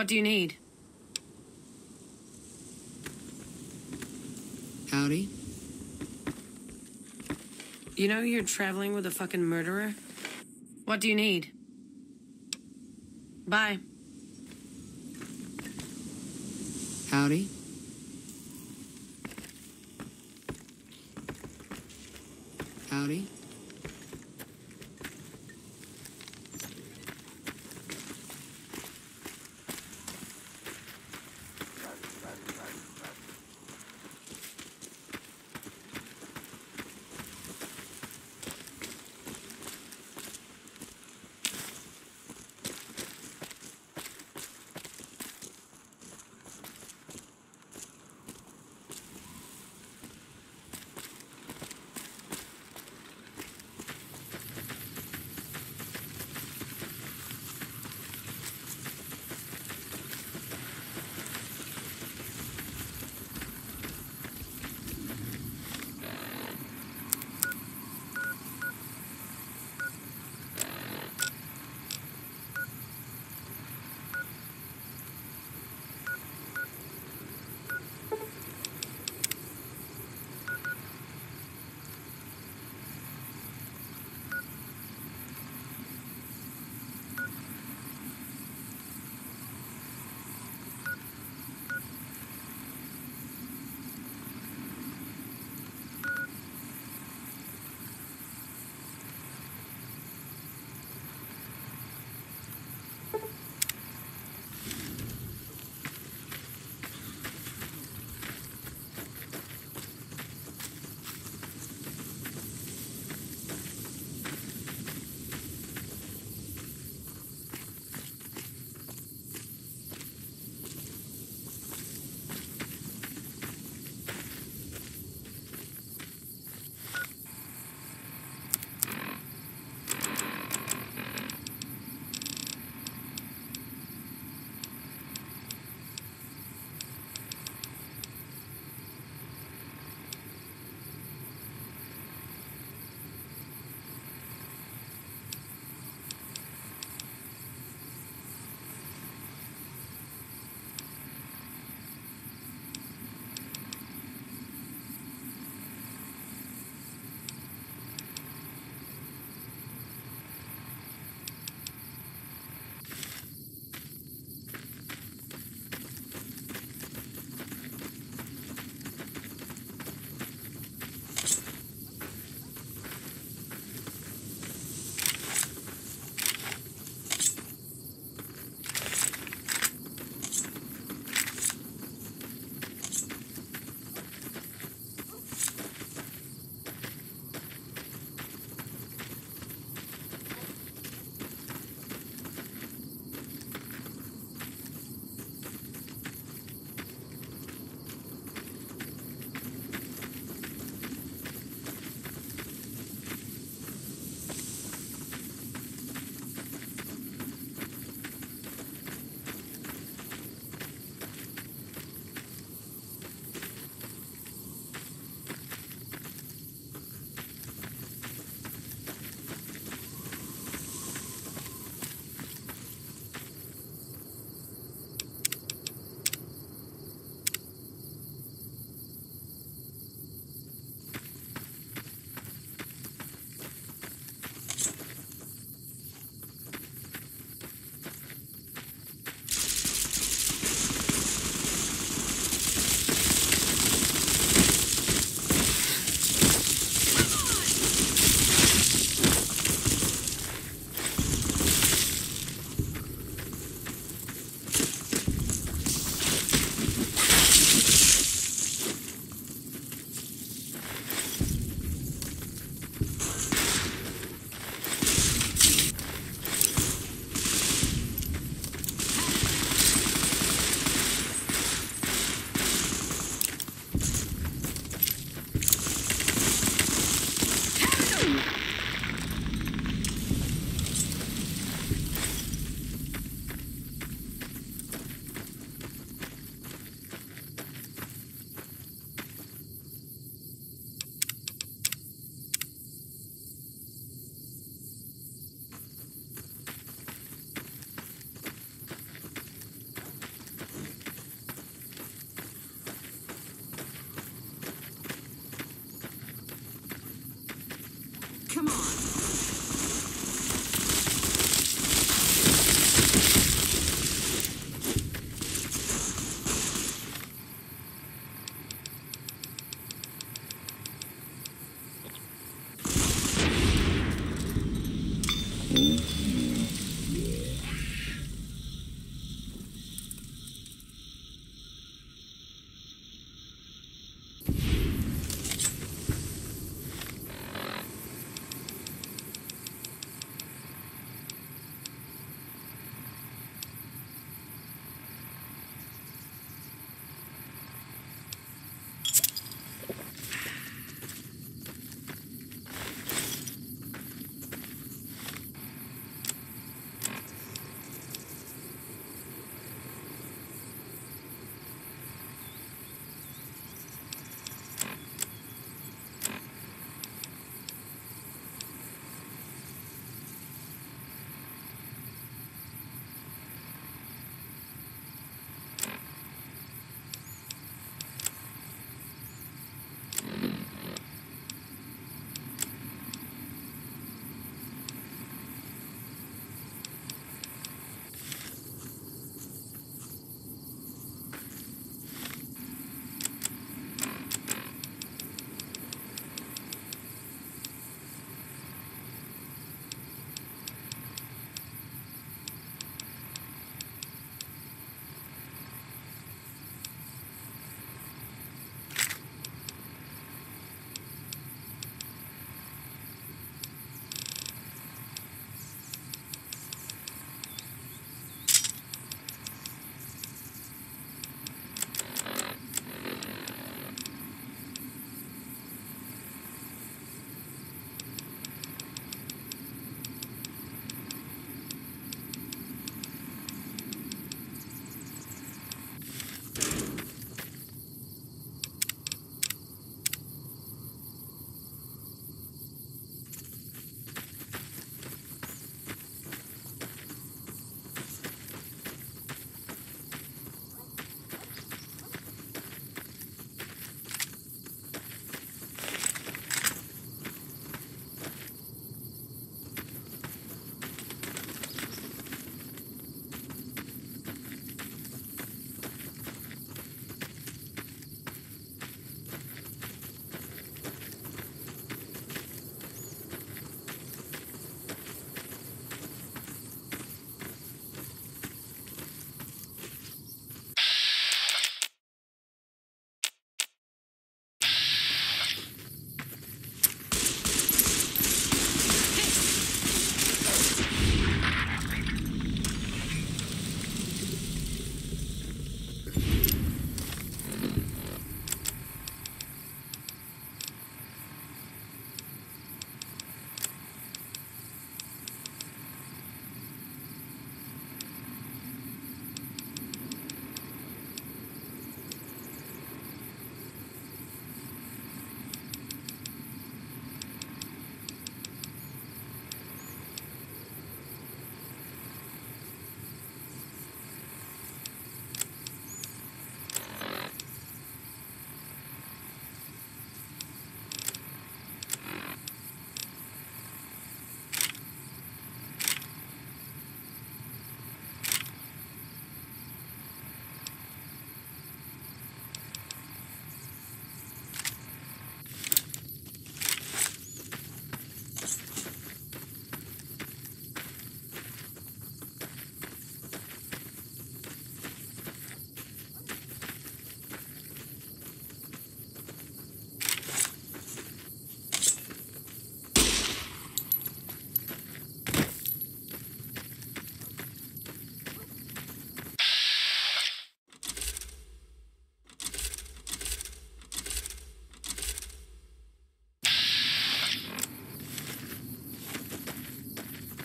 What do you need? Howdy. You know you're traveling with a fucking murderer? What do you need? Bye. Howdy.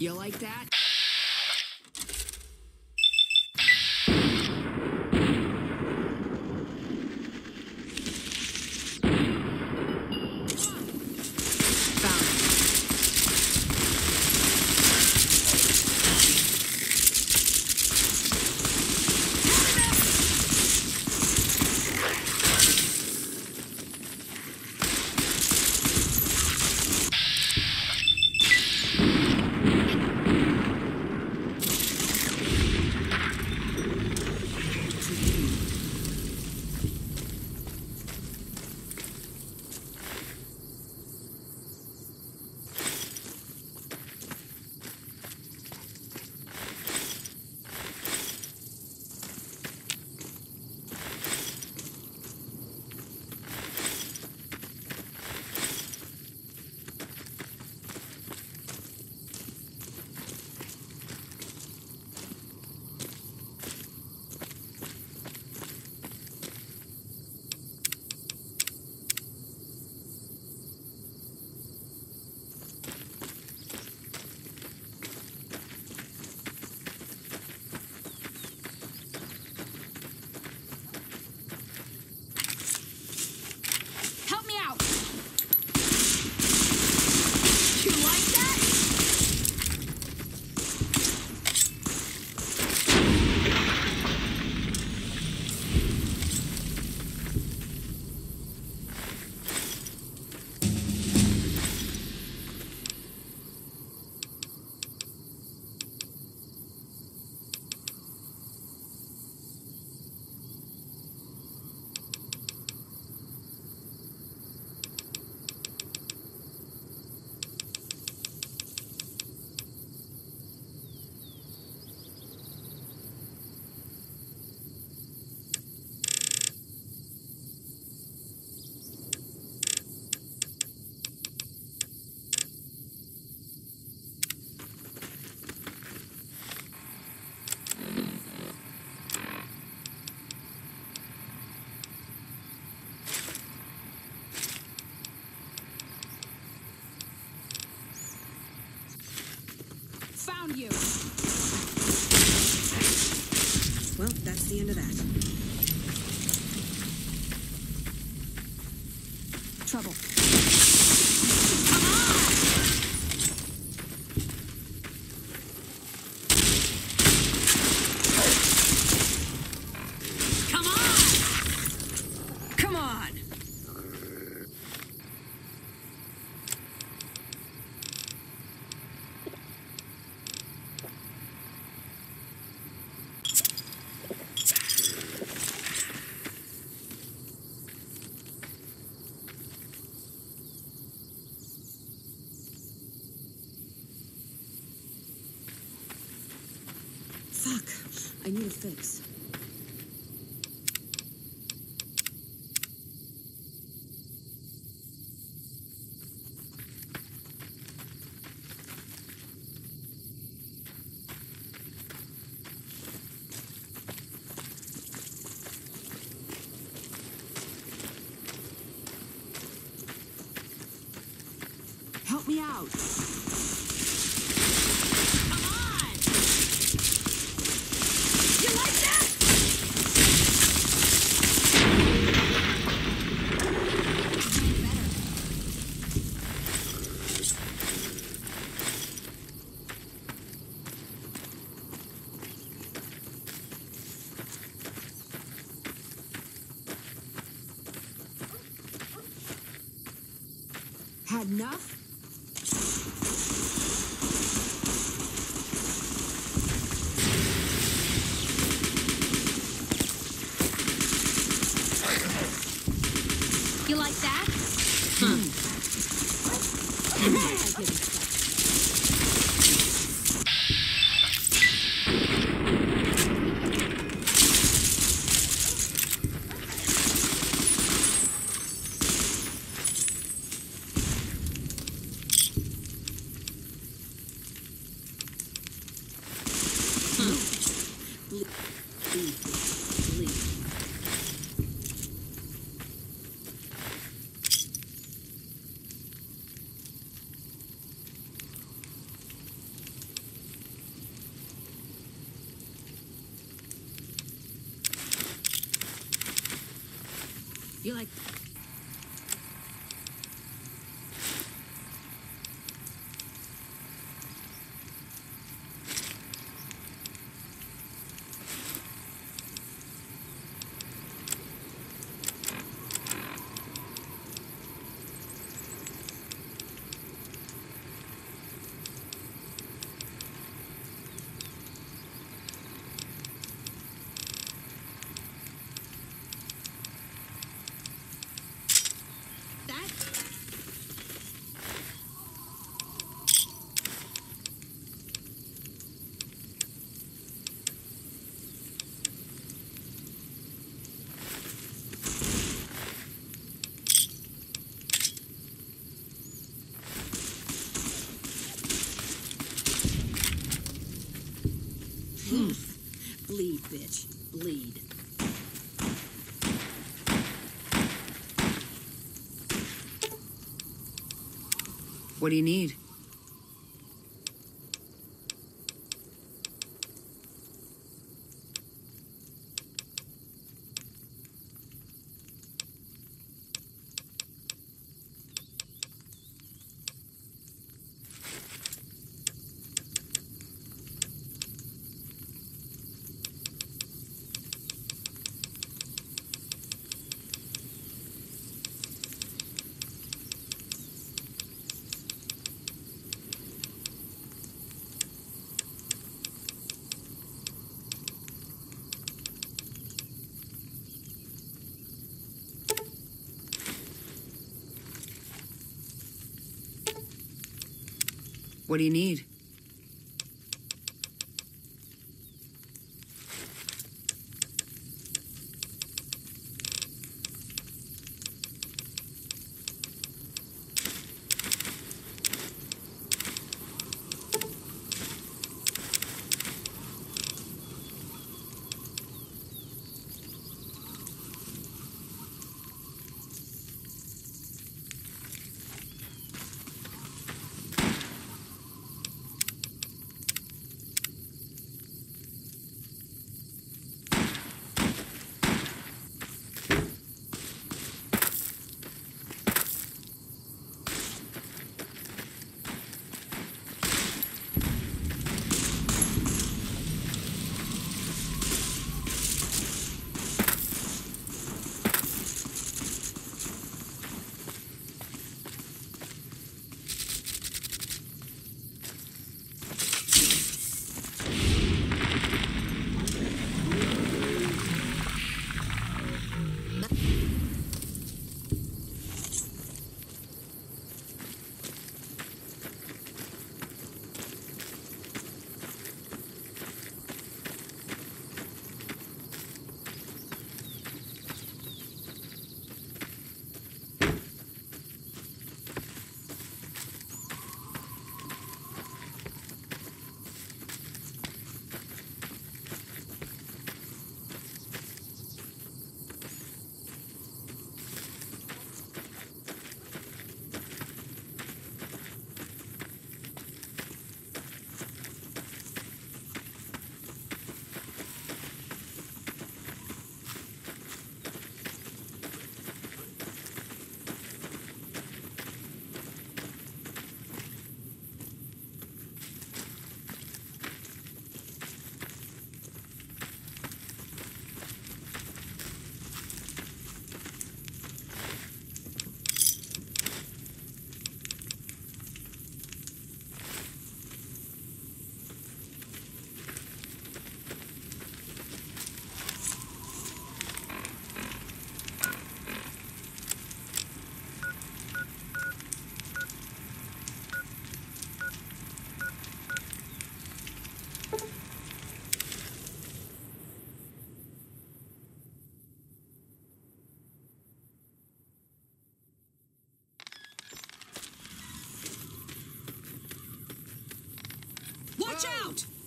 You like that? Found you! Well, that's the end of that. Trouble. Come on! Come on! Fuck. I need a fix. Help me out. You What do you need? What do you need?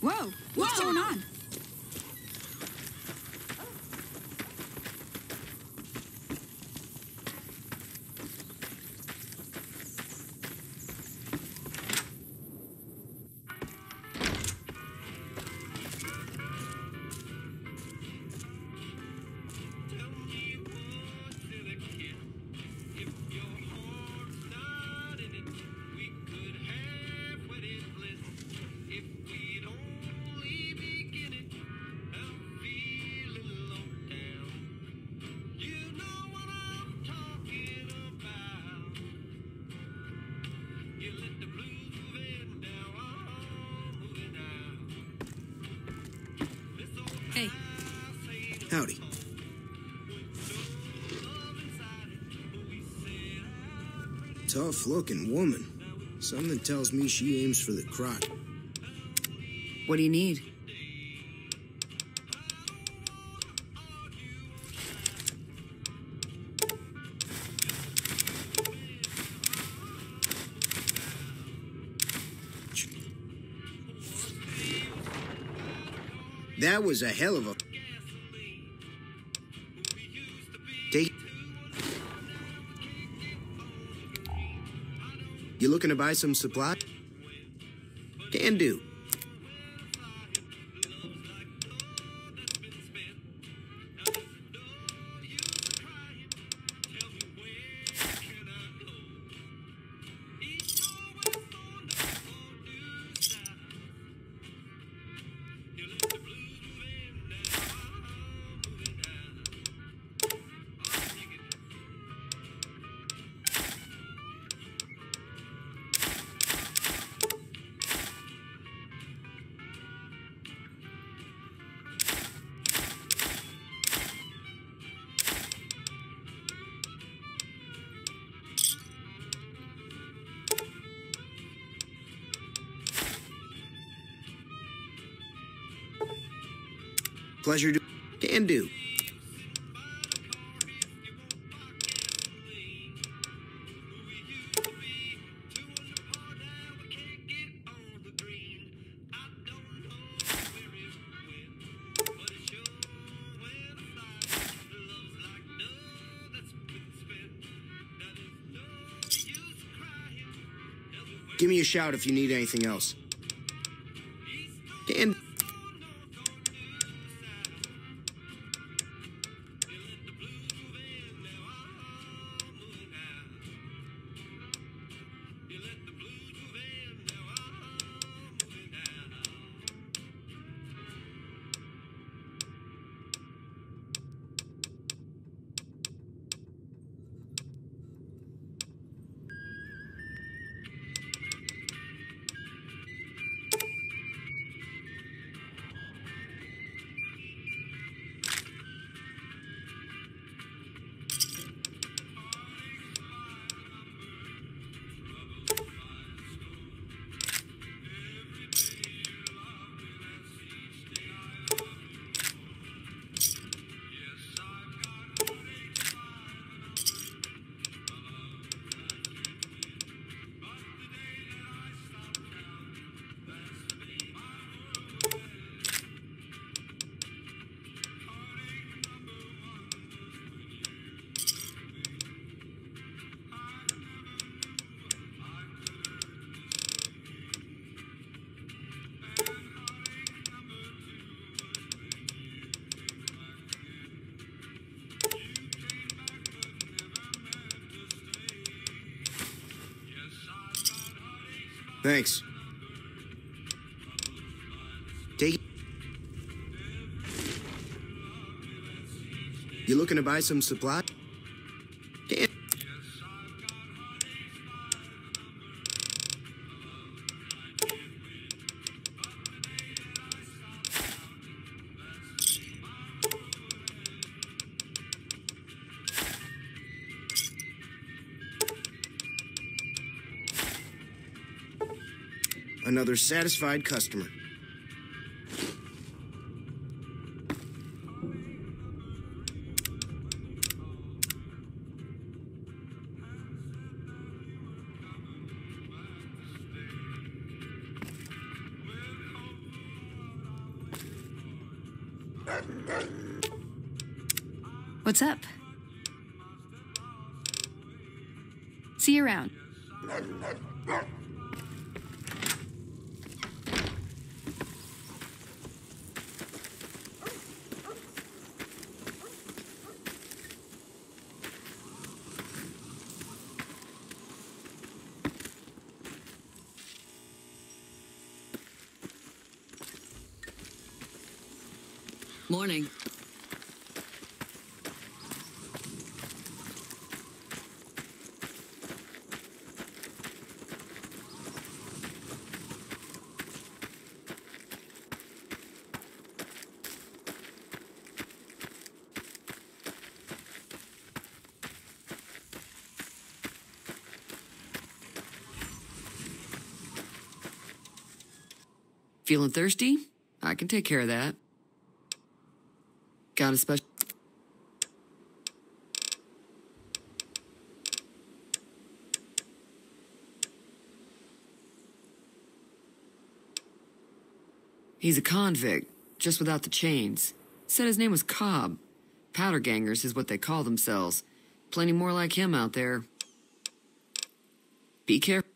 Whoa! What's going on? Howdy. Tough looking woman. Something tells me she aims for the crotch. What do you need? That was a hell of a. Take. You looking to buy some supply? Can do. Pleasure to. Can do. Give me a shout if you need anything else. Thanks. Take. You looking to buy some supply? Another satisfied customer. What's up? See you around. morning. Feeling thirsty? I can take care of that. Got a special. He's a convict, just without the chains. Said his name was Cobb. Powder gangers is what they call themselves. Plenty more like him out there. Be careful.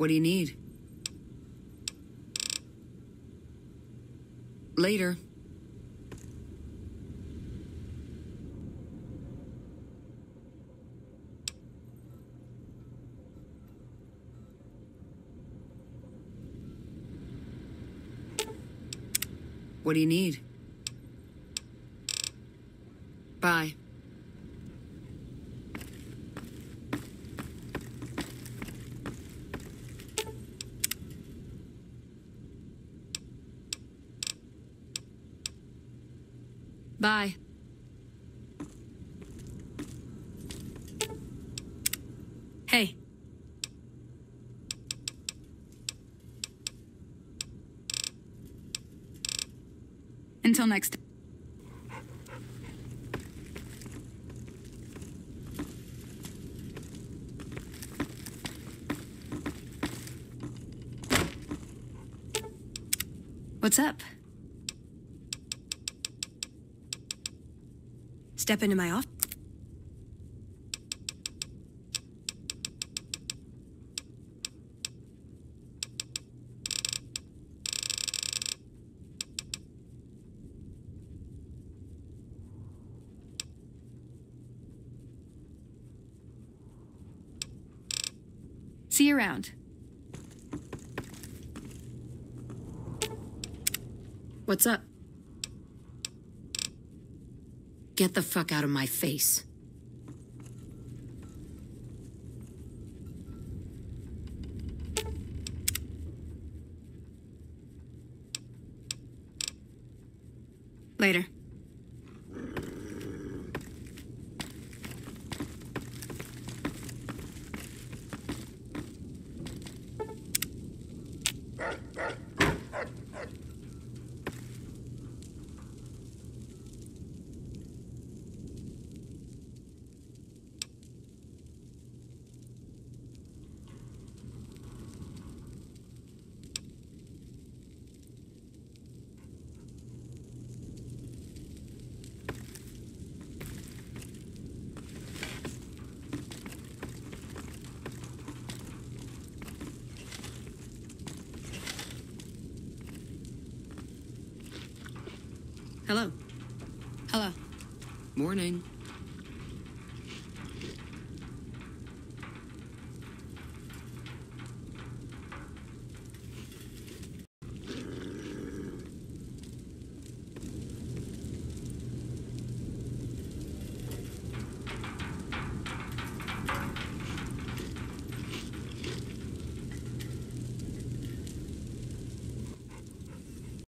What do you need? Later. What do you need? Bye. Bye. Hey, Until next What's up? step into my office. See you around. What's up? Get the fuck out of my face. Later. Morning.